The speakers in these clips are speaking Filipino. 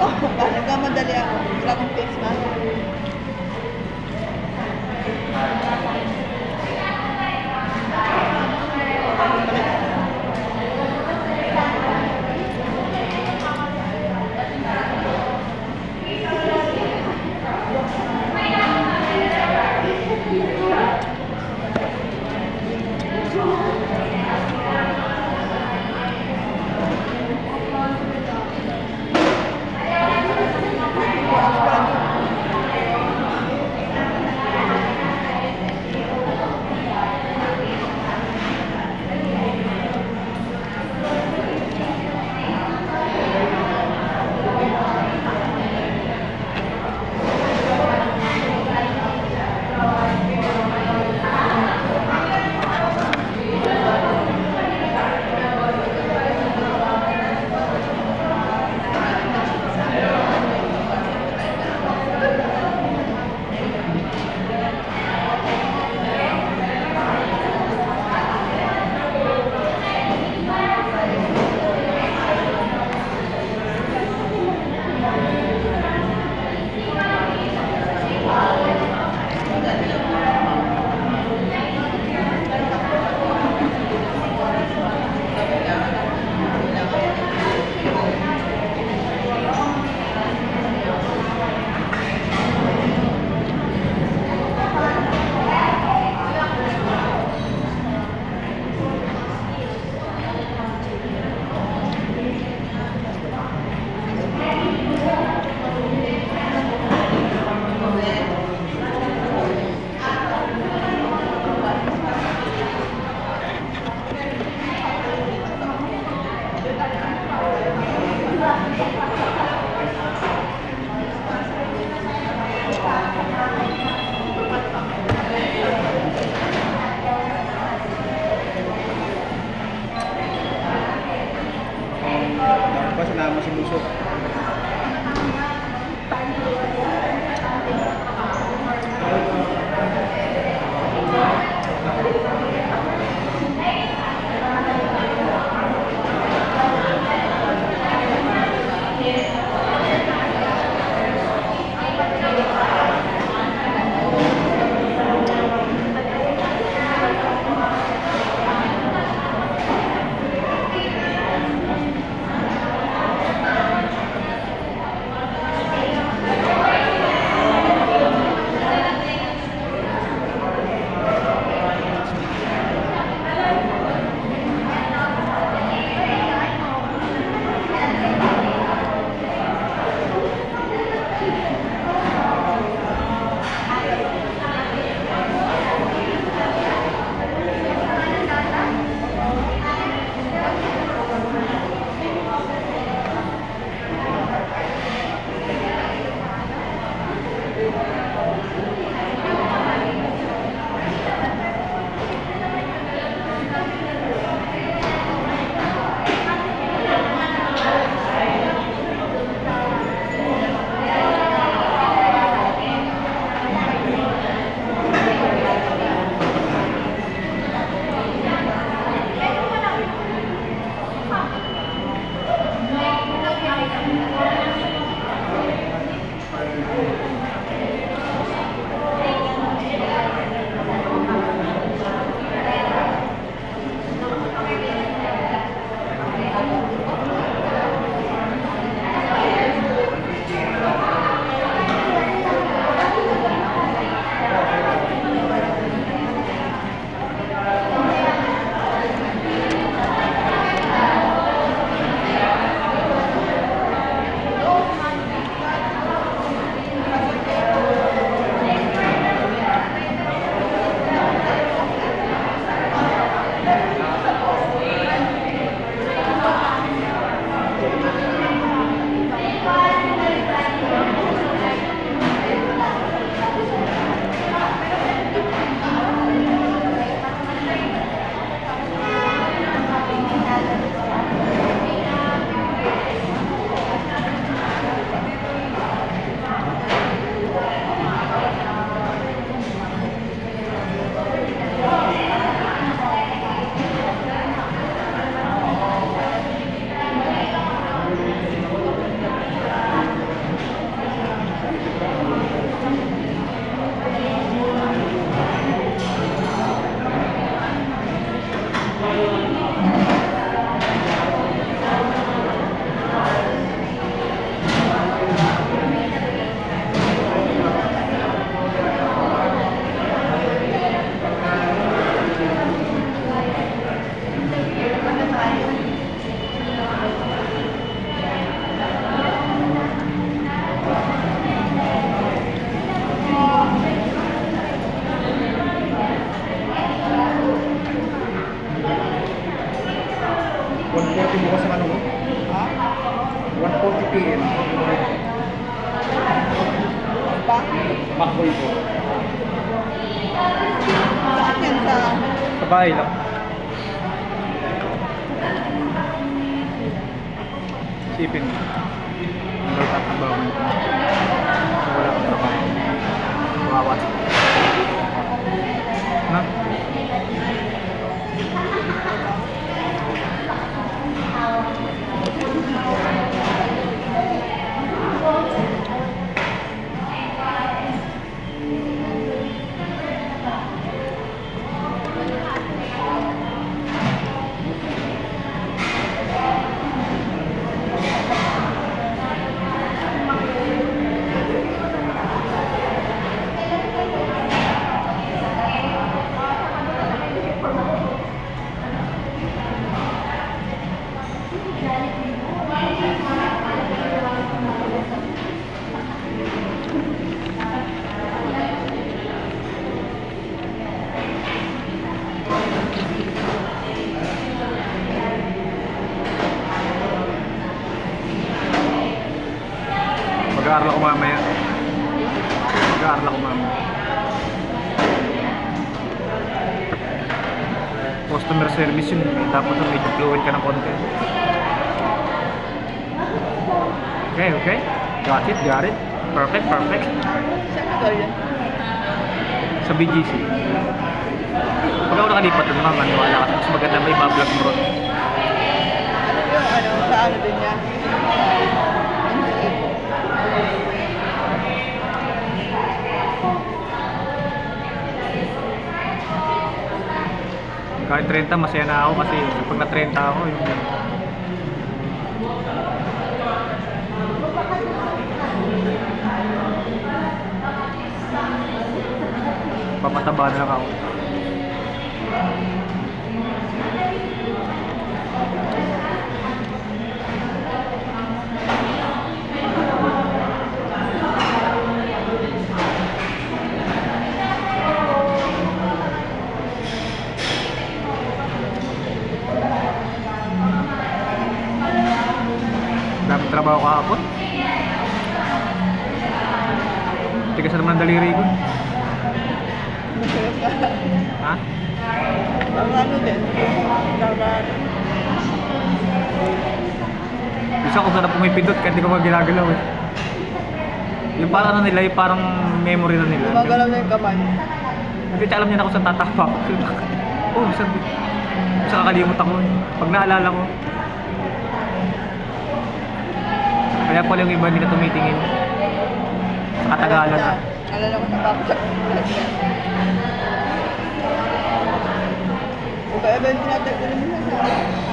ako. Parang madali ako. Wala akong face mask. Customer service yun. Tapos medyo fluent ka ng konti. Okay, okay. Got it, got it. Perfect, perfect. Sa BGC. Pag ako nakalipat doon, mga maniwala ka. Mas maganda may bablog mo ron. Ano, sa ano din yan? Kahit 30, masaya na ako kasi pag na 30 ako, yung pamataba na lang ako. Pumipindot kahit di ko pa ginagalaw eh. Yung parang ano nila, yung parang memory na nila. Gumagalaw na yung kamay. Hindi alam niya na kung saan tatapak. oh, saan? Saan kakalimot ako eh. Pag naalala ko. Kaya pala yung iba hindi na tumitingin. Sa katagalan na. Alala ko sa bakit. Iba iba yung tinatagdagan nila sa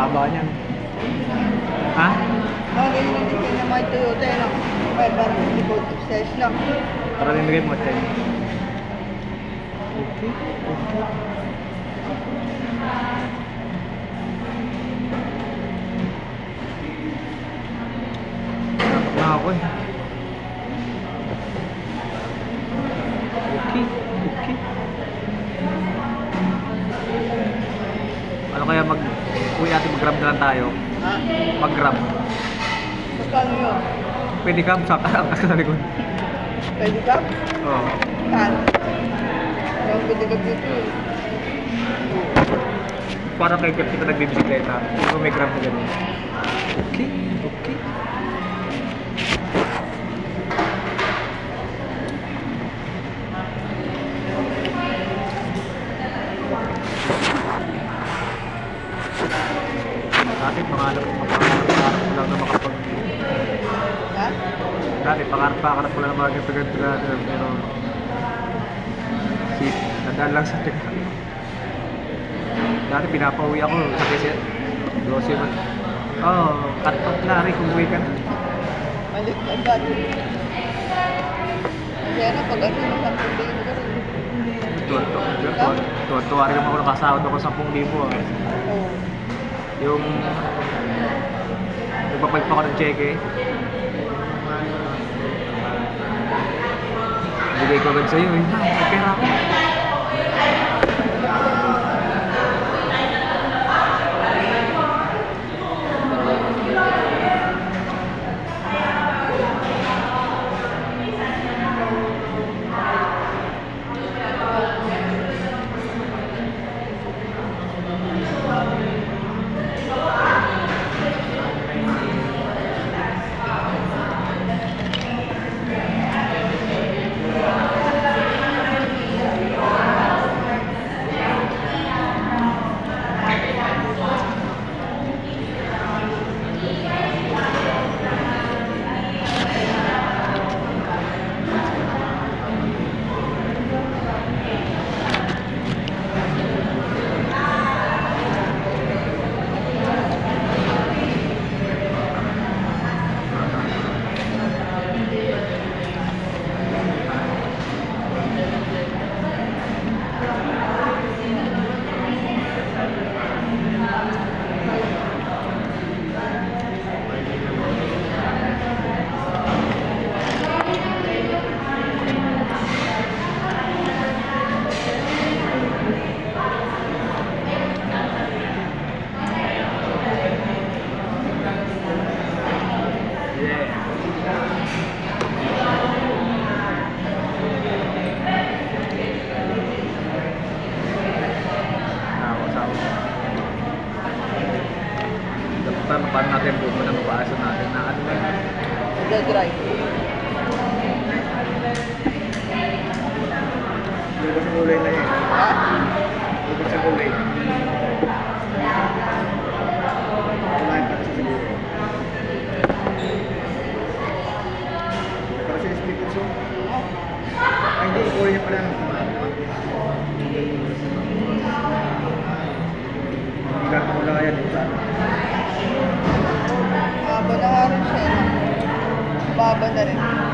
haba niyan. Ha? Ganyan lang din yung mga Toyota yun ang Kaya parang hindi ko obsess lang. Para din mo check. Okay. Okay. Na ako eh. Okay. Okay. Ano kaya mag... Uy ate mag-grab na lang tayo. Ha? Mag-grab. Magkano yun? Pwede ka, sa angkas ka sa likod. Pwede ka? Oo. Saan? Yung pwede ka dito. Para kay Kurt kita nagbibisikleta. Ko may grab na ganun. Okay, okay. Dati pangarap ko pangarap ko lang na makapag... Ha? Dati pangarap pangarap lang na ganito, pero... Si, nadaan lang sa tika. Dati pinapauwi ako sa Quezon. 12 ba? Oo, oh, off na rin kung uwi ka na. Malik ang bati. Kaya na pag ano, isang pundi mo kasi. Tuwa-tuwa rin ako nakasahod ako 10,000 ah. Yung... Nagpapalit pa ako ng cheque. Bigay ko agad sa'yo eh. Ah, may pera ako. Kulay niya pala ng kumain. Higato ko lang kaya dito. Baba na nga rin siya. Baba na rin.